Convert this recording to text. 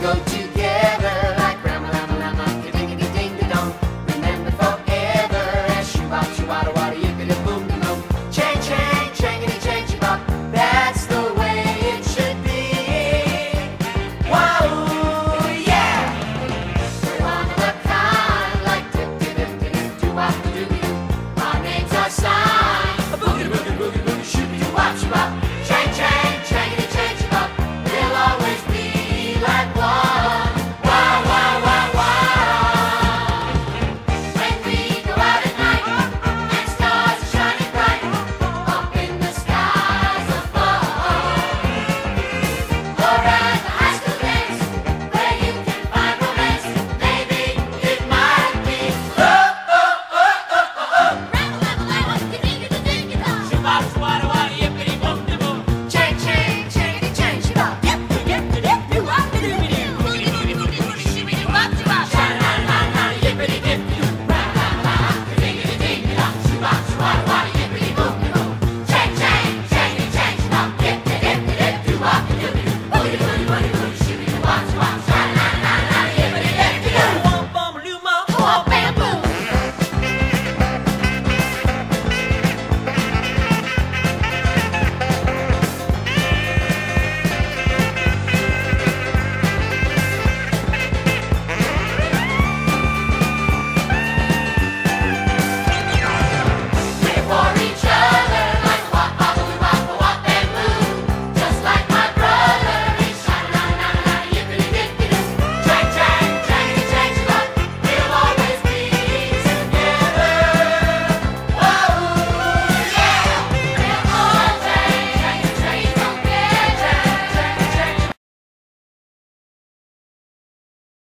go to